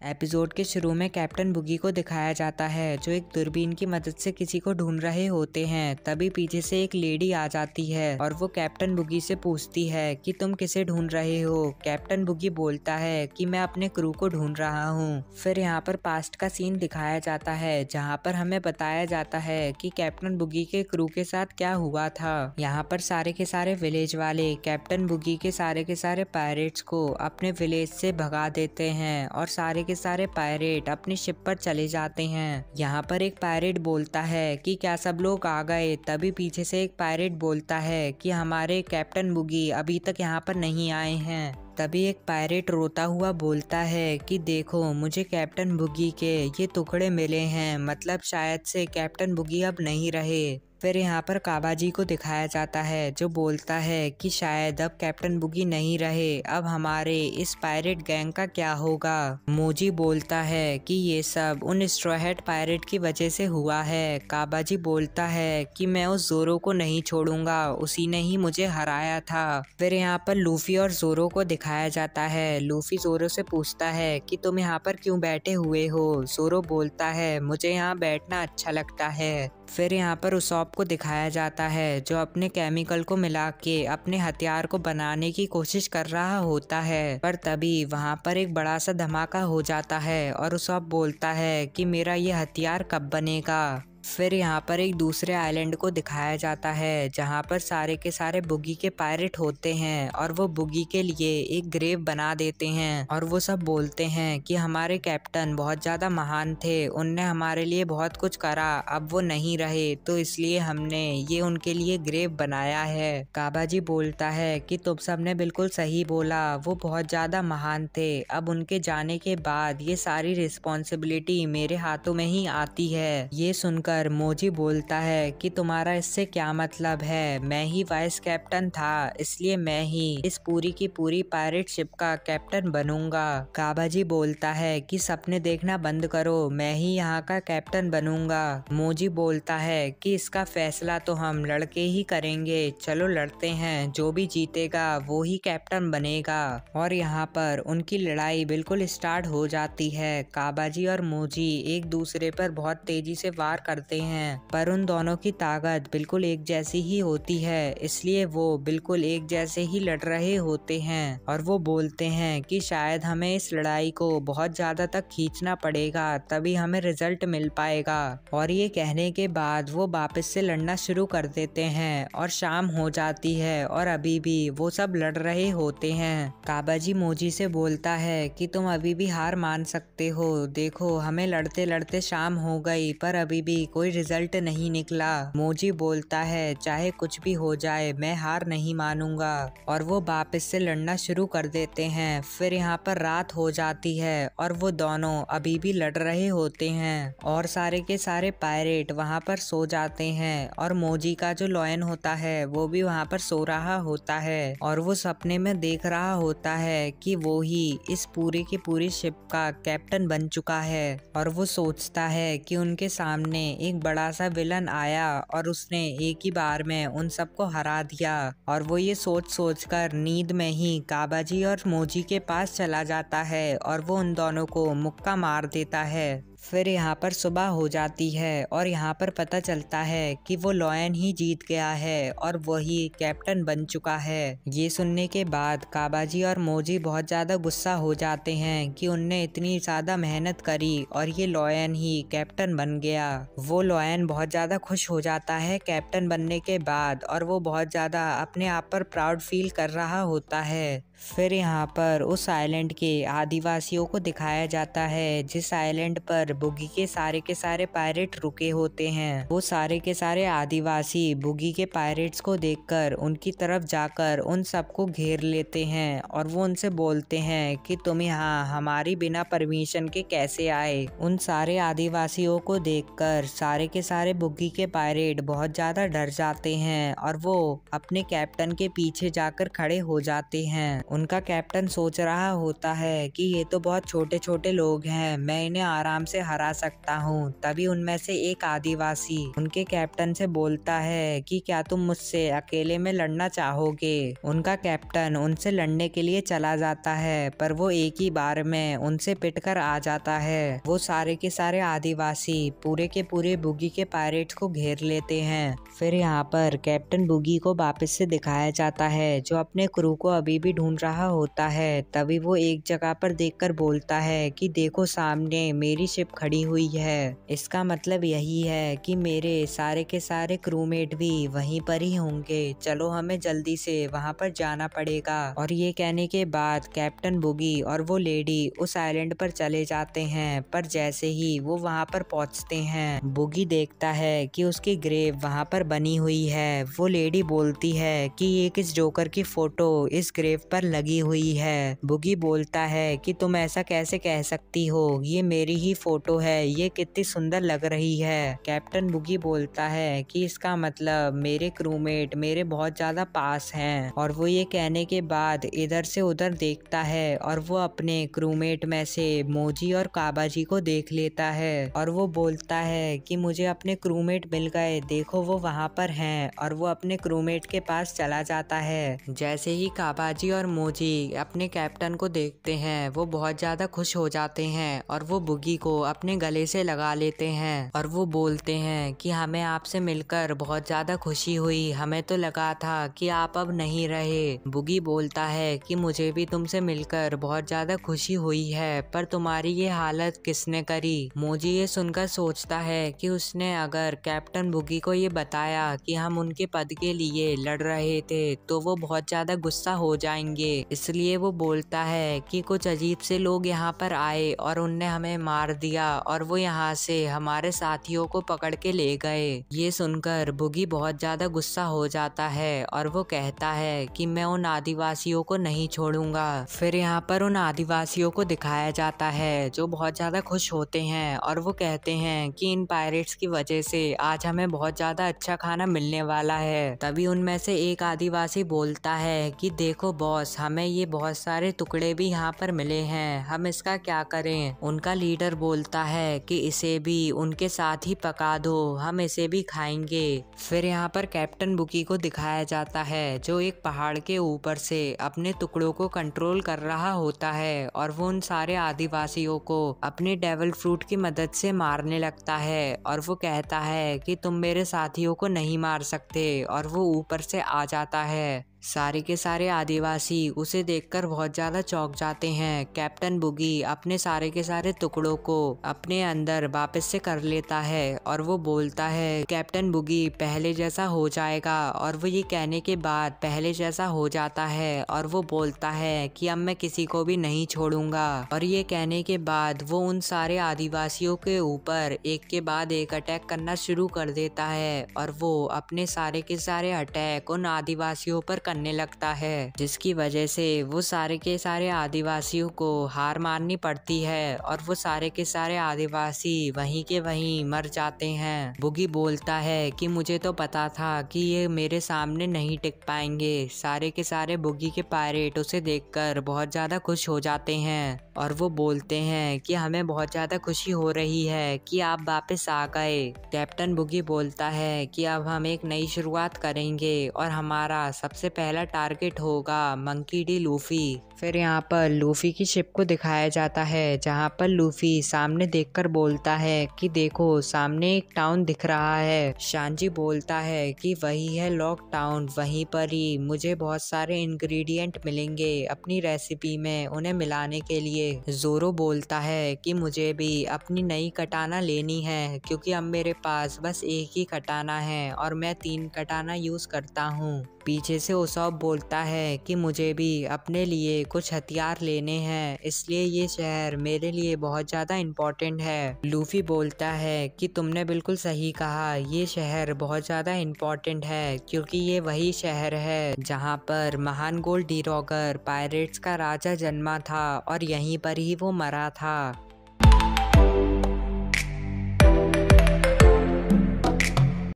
Episode के शुरू में कैप्टन बुगी को दिखाया जाता है, जो एक दूरबीन की मदद से किसी को ढूंढ रहे होते हैं। तभी पीछे से एक लेडी आ जाती है और वो कैप्टन बुगी से पूछती है कि तुम किसे ढूंढ रहे हो? कैप्टन बुगी बोलता है कि मैं अपने क्रू को ढूंढ रहा हूँ। फिर यहाँ पर पास्ट का सीन दिखाया जाता है, जहाँ पर हमें बताया जाता है कि कैप्टन बुगी के क्रू के साथ क्या हुआ था। यहाँ पर सारे के सारे विलेज वाले कैप्टन बुगी के सारे के सारे पायरेट्स को अपने विलेज से भगा देते हैं और सारे के सारे पायरेट अपनी शिप पर चले जाते हैं। यहाँ पर एक पायरेट बोलता है कि क्या सब लोग आ गए? तभी पीछे से एक पायरेट बोलता है कि हमारे कैप्टन बुगी अभी तक यहाँ पर नहीं आए हैं। तभी एक पायरेट रोता हुआ बोलता है कि देखो, मुझे कैप्टन बुगी के ये टुकड़े मिले हैं। मतलब शायद से कैप्टन बुगी अब नहीं रहे। फिर यहाँ पर काबाजी को दिखाया जाता है, जो बोलता है कि शायद अब कैप्टन बुगी नहीं रहे, अब हमारे इस पायरेट गैंग का क्या होगा? मोजी बोलता है कि ये सब उन स्ट्रोहेड पायरेट की वजह से हुआ है। काबाजी बोलता है कि मैं उस जोरो को नहीं छोड़ूँगा, उसी ने ही मुझे हराया था। फिर यहाँ पर लूफी और जोरो को दिखाया जाता है। लूफी जोरो से पूछता है कि तुम यहाँ पर क्यों बैठे हुए हो? जोरो बोलता है, मुझे यहाँ बैठना अच्छा लगता है। फिर यहाँ पर उसॉप को दिखाया जाता है, जो अपने केमिकल को मिला के अपने हथियार को बनाने की कोशिश कर रहा होता है। पर तभी वहाँ पर एक बड़ा सा धमाका हो जाता है और उसॉप बोलता है कि, मेरा ये हथियार कब बनेगा? फिर यहाँ पर एक दूसरे आइलैंड को दिखाया जाता है, जहाँ पर सारे के सारे बुगी के पायरेट होते हैं और वो बुगी के लिए एक ग्रेव बना देते हैं और वो सब बोलते हैं कि हमारे कैप्टन बहुत ज़्यादा महान थे, उनने हमारे लिए बहुत कुछ करा, अब वो नहीं रहे तो इसलिए हमने ये उनके लिए ग्रेव बनाया है। काबा जी बोलता है कि तुम सबने बिल्कुल सही बोला, वो बहुत ज़्यादा महान थे, अब उनके जाने के बाद ये सारी रिस्पॉन्सिबिलिटी मेरे हाथों में ही आती है। ये सुनकर पर मोजी बोलता है कि तुम्हारा इससे क्या मतलब है? मैं ही वाइस कैप्टन था, इसलिए मैं ही इस पूरी की पूरी पायरेट शिप का कैप्टन बनूँगा। काबाजी बोलता है कि सपने देखना बंद करो, मैं ही यहाँ का कैप्टन बनूँगा। मोजी बोलता है कि इसका फैसला तो हम लड़के ही करेंगे, चलो लड़ते हैं, जो भी जीतेगा वो ही कैप्टन बनेगा। और यहाँ पर उनकी लड़ाई बिल्कुल स्टार्ट हो जाती है। काबाजी और मोजी एक दूसरे पर बहुत तेज़ी से वार कर करते हैं, पर उन दोनों की ताकत बिल्कुल एक जैसी ही होती है, इसलिए वो बिल्कुल एक जैसे ही लड़ रहे होते हैं और वो बोलते हैं कि शायद हमें इस लड़ाई को बहुत ज़्यादा तक खींचना पड़ेगा, तभी हमें रिज़ल्ट मिल पाएगा। और ये कहने के बाद वो वापस से लड़ना शुरू कर देते हैं और शाम हो जाती है और अभी भी वो सब लड़ रहे होते हैं। काबाजी मोजी से बोलता है कि तुम अभी भी हार मान सकते हो, देखो हमें लड़ते लड़ते शाम हो गई, पर अभी भी कोई रिज़ल्ट नहीं निकला। मोजी बोलता है, चाहे कुछ भी हो जाए, मैं हार नहीं मानूँगा। और वो वापस से लड़ना शुरू कर देते हैं। फिर यहाँ पर रात हो जाती है और वो दोनों अभी भी लड़ रहे होते हैं और सारे के सारे पायरेट वहाँ पर सो जाते हैं और मोजी का जो लॉयन होता है, वो भी वहाँ पर सो रहा होता है और वो सपने में देख रहा होता है कि वो ही इस पूरी की पूरी शिप का कैप्टन बन चुका है और वो सोचता है कि उनके सामने एक बड़ा सा विलन आया और उसने एक ही बार में उन सबको हरा दिया और वो ये सोच सोच कर नींद में ही काबाजी और मोजी के पास चला जाता है और वो उन दोनों को मुक्का मार देता है। फिर यहाँ पर सुबह हो जाती है और यहाँ पर पता चलता है कि वो लॉयन ही जीत गया है और वही कैप्टन बन चुका है। ये सुनने के बाद काबाजी और मोजी बहुत ज़्यादा गुस्सा हो जाते हैं कि उनने इतनी ज़्यादा मेहनत करी और ये लॉयन ही कैप्टन बन गया। वो लॉयन बहुत ज़्यादा खुश हो जाता है कैप्टन बनने के बाद और वो बहुत ज़्यादा अपने आप पर प्राउड फील कर रहा होता है। फिर यहाँ पर उस आइलैंड के आदिवासियों को दिखाया जाता है, जिस आइलैंड पर बुगी के सारे के सारे पायरेट रुके होते हैं। वो सारे के सारे आदिवासी बुगी के पायरेट्स को देखकर उनकी तरफ़ जाकर उन सबको घेर लेते हैं और वो उनसे बोलते हैं कि, तुम यहाँ हमारी बिना परमिशन के कैसे आए? उन सारे आदिवासियों को देखकर सारे के सारे बुगी के पायरेट बहुत ज़्यादा डर जाते हैं और वो अपने कैप्टन के पीछे जाकर खड़े हो जाते हैं। उनका कैप्टन सोच रहा होता है कि ये तो बहुत छोटे छोटे लोग हैं, मैं इन्हें आराम से हरा सकता हूँ। तभी उनमें से एक आदिवासी उनके कैप्टन से बोलता है कि क्या तुम मुझसे अकेले में लड़ना चाहोगे? उनका कैप्टन उनसे लड़ने के लिए चला जाता है, पर वो एक ही बार में उनसे पिटकर आ जाता है। वो सारे के सारे आदिवासी पूरे के पूरे बुगी के पायरेट्स को घेर लेते हैं। फिर यहाँ पर कैप्टन बुगी को वापस से दिखाया जाता है, जो अपने क्रू को अभी भी ढूंढ रहा होता है, तभी वो एक जगह पर देखकर बोलता है कि देखो सामने मेरी शिप खड़ी हुई है। इसका मतलब यही है कि मेरे सारे के सारे क्रूमेट भी वहीं पर ही होंगे। चलो हमें जल्दी से वहाँ पर जाना पड़ेगा। और ये कहने के बाद कैप्टन बुगी और वो लेडी उस आइलैंड पर चले जाते हैं, पर जैसे ही वो वहाँ पर पहुँचते हैं, बुगी देखता है कि उसकी ग्रेव वहाँ पर बनी हुई है। वो लेडी बोलती है कि ये किस जोकर की फ़ोटो इस ग्रेव पर लगी हुई है। बुगी बोलता है कि तुम ऐसा कैसे कह सकती हो? ये मेरी ही फ़ोटो है। ये कितनी सुंदर लग रही है। कैप्टन बुगी बोलता है कि इसका मतलब मेरे क्रूमेट मेरे बहुत ज़्यादा पास हैं और वो ये कहने के बाद इधर से उधर देखता है और वो अपने क्रूमेट में से मोजी और काबाजी को देख लेता है और वो बोलता है कि मुझे अपने क्रूमेट मिल गए। देखो वो वहाँ पर हैं और वो अपने क्रूमेट के पास चला जाता है। जैसे ही काबाजी और मोजी, अपने कैप्टन को देखते हैं, वो बहुत ज़्यादा खुश हो जाते हैं और वो बुगी को अपने गले से लगा लेते हैं और वो बोलते हैं कि हमें आपसे मिलकर बहुत ज़्यादा खुशी हुई, हमें तो लगा था कि आप अब नहीं रहे। बुगी बोलता है कि मुझे भी तुमसे मिलकर बहुत ज़्यादा खुशी हुई है, पर तुम्हारी ये हालत किसने करी? मोजी ये सुनकर सोचता है कि उसने अगर कैप्टन बुगी को ये बताया कि हम उनके पद के लिए लड़ रहे थे तो वो बहुत ज़्यादा गुस्सा हो जाएँगे। इसलिए वो बोलता है कि कुछ अजीब से लोग यहाँ पर आए और उनने हमें मार दिया और वो यहाँ से हमारे साथियों को पकड़ के ले गए। ये सुनकर बुगी बहुत ज़्यादा गुस्सा हो जाता है और वो कहता है कि मैं उन आदिवासियों को नहीं छोड़ूँगा। फिर यहाँ पर उन आदिवासियों को दिखाया जाता है जो बहुत ज़्यादा खुश होते हैं और वो कहते हैं कि इन पायरेट्स की वजह से आज हमें बहुत ज़्यादा अच्छा खाना मिलने वाला है। तभी उनमें से एक आदिवासी बोलता है कि देखो बॉस हमें ये बहुत सारे टुकड़े भी यहाँ पर मिले हैं। हम इसका क्या करें? उनका लीडर बोलता है कि इसे भी उनके साथ ही पका दो, हम इसे भी खाएँगे। फिर यहाँ पर कैप्टन बुकी को दिखाया जाता है, जो एक पहाड़ के ऊपर से अपने टुकड़ों को कंट्रोल कर रहा होता है और वो उन सारे आदिवासियों को अपने डेवल फ्रूट की मदद से मारने लगता है और वो कहता है कि तुम मेरे साथियों को नहीं मार सकते और वो ऊपर से आ जाता है। सारे के सारे आदिवासी उसे देखकर बहुत ज़्यादा चौंक जाते हैं। कैप्टन बुगी अपने सारे के सारे टुकड़ों को अपने अंदर वापस से कर लेता है और वो बोलता है, कैप्टन बुगी, पहले जैसा हो जाएगा। और वो ये कहने के बाद पहले जैसा हो जाता है और वो बोलता है कि, अब मैं किसी को भी नहीं छोड़ूँगा। और ये कहने के बाद वो उन सारे आदिवासियों के ऊपर एक के बाद एक अटैक करना शुरू कर देता है और वो अपने सारे के सारे अटैक उन आदिवासियों पर करने लगता है, जिसकी वजह से वो सारे के सारे आदिवासियों को हार मारनी पड़ती है और वो सारे के सारे आदिवासी वहीं के वहीं मर जाते हैं। बुगी बोलता है कि मुझे तो पता था कि ये मेरे सामने नहीं टिक पाएँगे। सारे के सारे बुगी के पायरेट उसे देखकर बहुत ज़्यादा खुश हो जाते हैं। और वो बोलते हैं कि हमें बहुत ज़्यादा खुशी हो रही है कि आप वापस आ गए। कैप्टन बुगी बोलता है कि अब हम एक नई शुरुआत करेंगे और हमारा सबसे पहला टारगेट होगा मंकी डी लूफी। फिर यहाँ पर लूफी की शिप को दिखाया जाता है, जहाँ पर लूफी सामने देखकर बोलता है कि देखो, सामने एक टाउन दिख रहा है। शांजी बोलता है कि वही है लॉक टाउन वहीं पर ही मुझे बहुत सारे इंग्रेडिएंट मिलेंगे अपनी रेसिपी में उन्हें मिलाने के लिए। जोरो बोलता है कि मुझे भी अपनी नई कटाना लेनी है, क्योंकि अब मेरे पास बस एक ही कटाना है और मैं तीन कटाना यूज़ करता हूँ। पीछे से उसॉप बोलता है कि मुझे भी अपने लिए कुछ हथियार लेने हैं। इसलिए ये शहर मेरे लिए बहुत ज़्यादा इम्पोर्टेंट है। लूफी बोलता है कि तुमने बिल्कुल सही कहा, ये शहर बहुत ज़्यादा इम्पोर्टेंट है, क्योंकि ये वही शहर है जहाँ पर महान गोल्ड डीरोगर पायरेट्स का राजा जन्मा था और यहीं पर ही वो मरा था।